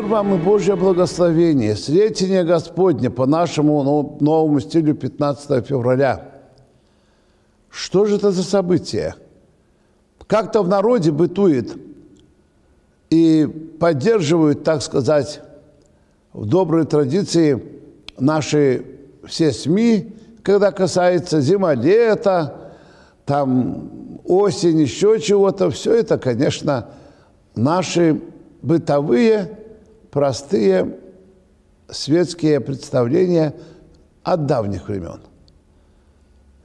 Мир вам и Божье благословение, Сретение Господне по нашему новому стилю 15 февраля. Что же это за событие? Как-то в народе бытует и поддерживают, так сказать, в доброй традиции наши все СМИ, когда касается зима-лето, там осень, еще чего-то, все это, конечно, наши бытовые, простые светские представления от давних времен.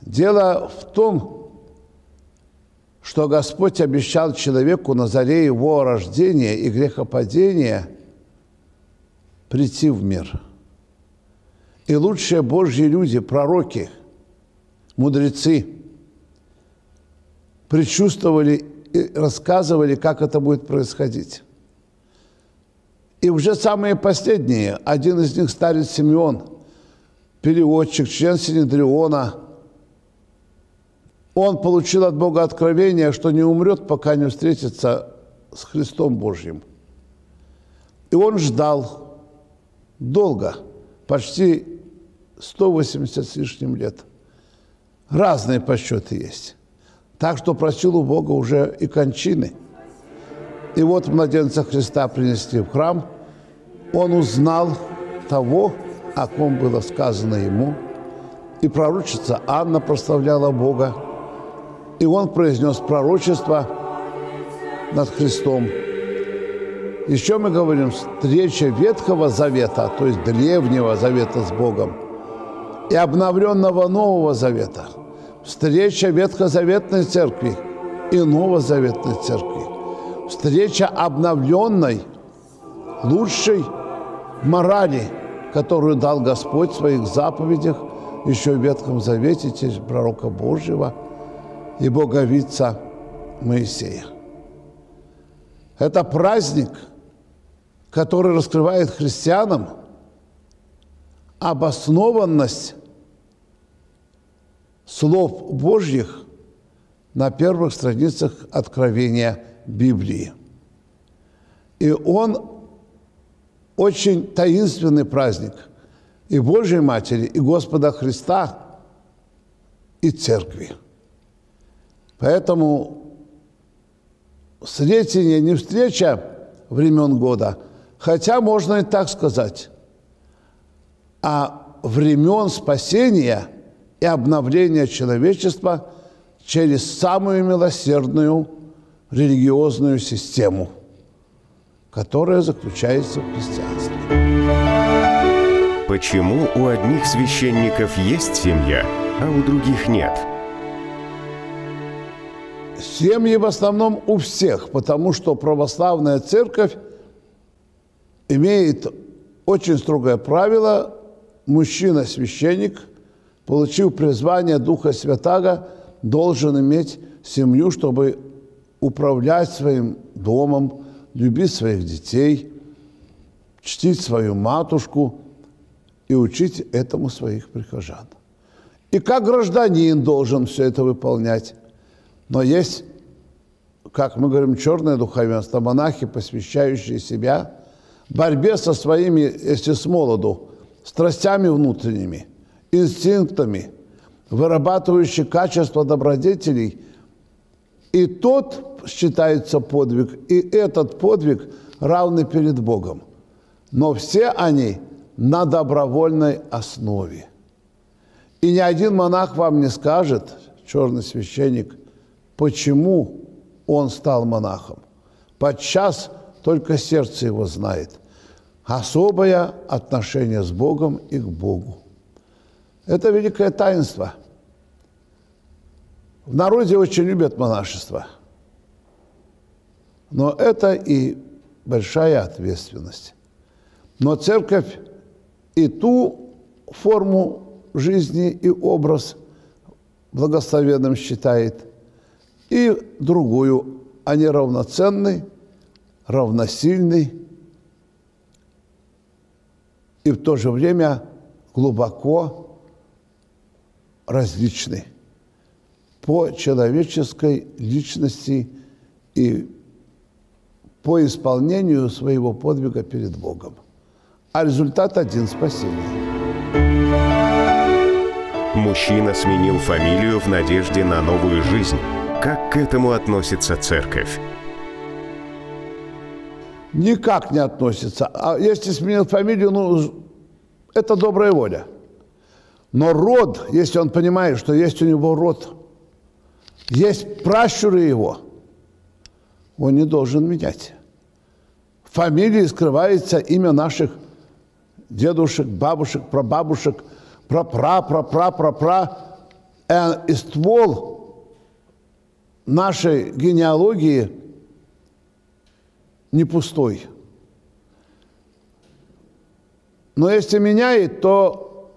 Дело в том, что Господь обещал человеку на заре его рождения и грехопадения прийти в мир. И лучшие Божьи люди, пророки, мудрецы, предчувствовали и рассказывали, как это будет происходить. И уже самые последние, один из них старец Симеон, переводчик, член Синедриона, он получил от Бога откровение, что не умрет, пока не встретится с Христом Божьим. И он ждал долго, почти 180 с лишним лет. Разные подсчеты есть. Так что просил у Бога уже и кончины. И вот младенца Христа принесли в храм. Он узнал того, о ком было сказано ему. И пророчица Анна прославляла Бога. И он произнес пророчество над Христом. Еще мы говорим, встреча Ветхого Завета, то есть древнего Завета с Богом, и обновленного Нового Завета – встреча Ветхозаветной Церкви и Новозаветной Церкви, встреча обновленной, лучшей морали, которую дал Господь в своих заповедях еще в Ветхом Завете через пророка Божьего и боговица Моисея. Это праздник, который раскрывает христианам обоснованность слов Божьих на первых страницах Откровения Библии. И он очень таинственный праздник и Божьей Матери, и Господа Христа, и Церкви. Поэтому встретение не встреча времен года, хотя можно и так сказать, а времен спасения – и обновления человечества через самую милосердную религиозную систему, которая заключается в христианстве. Почему у одних священников есть семья, а у других нет? Семьи в основном у всех, потому что православная церковь имеет очень строгое правило – мужчина-священник – получив призвание Духа Святаго, должен иметь семью, чтобы управлять своим домом, любить своих детей, чтить свою матушку и учить этому своих прихожан. И как гражданин должен все это выполнять. Но есть, как мы говорим, черное духовенство, монахи, посвящающие себя борьбе со своими, если с молоду, страстями внутренними – инстинктами, вырабатывающий качество добродетелей. И тот считается подвиг, и этот подвиг равны перед Богом. Но все они на добровольной основе. И ни один монах вам не скажет, черный священник, почему он стал монахом. Подчас только сердце его знает. Особое отношение с Богом и к Богу. Это великое таинство. В народе очень любят монашество. Но это и большая ответственность. Но церковь и ту форму жизни и образ благословенным считает, и другую, а не равноценный, равносильный и в то же время глубоко различны по человеческой личности и по исполнению своего подвига перед Богом. А результат один – спасение. Мужчина сменил фамилию в надежде на новую жизнь. Как к этому относится церковь? Никак не относится. А если сменил фамилию, ну, это добрая воля. Но род, если он понимает, что есть у него род, есть пращуры его, он не должен менять. В фамилии скрывается имя наших дедушек, бабушек, прабабушек, прапра, прапра, прапра. И ствол нашей генеалогии не пустой. Но если меняет, то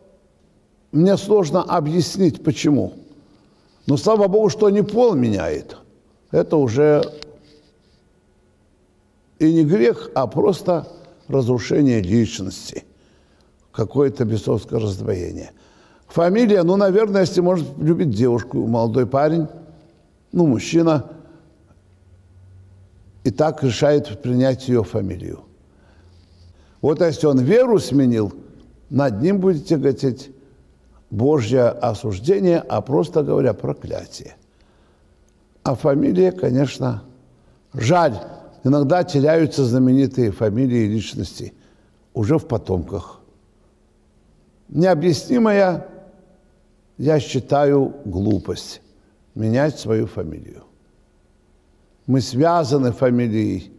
мне сложно объяснить, почему. Но слава Богу, что не пол меняет. Это уже и не грех, а просто разрушение личности какое-то бесовское раздвоение. Фамилия, ну, наверное, если может любить девушку, молодой парень, ну, мужчина, и так решает принять ее фамилию. Вот если он веру сменил, над ним будет тяготеть Божье осуждение, а просто говоря, проклятие. А фамилия, конечно, жаль, иногда теряются знаменитые фамилии и личности уже в потомках необъяснимая, я считаю, глупость менять свою фамилию. Мы связаны фамилией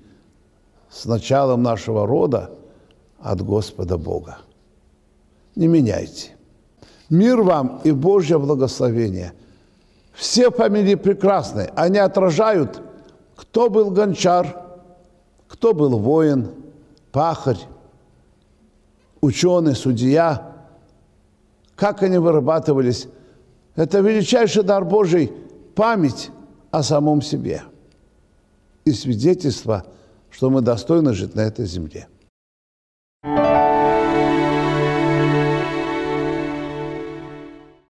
с началом нашего рода от Господа Бога. Не меняйте. Мир вам и Божье благословение. Все фамилии прекрасны. Они отражают, кто был гончар, кто был воин, пахарь, ученый, судья – как они вырабатывались. Это величайший дар Божий – память о самом себе и свидетельство, что мы достойны жить на этой земле.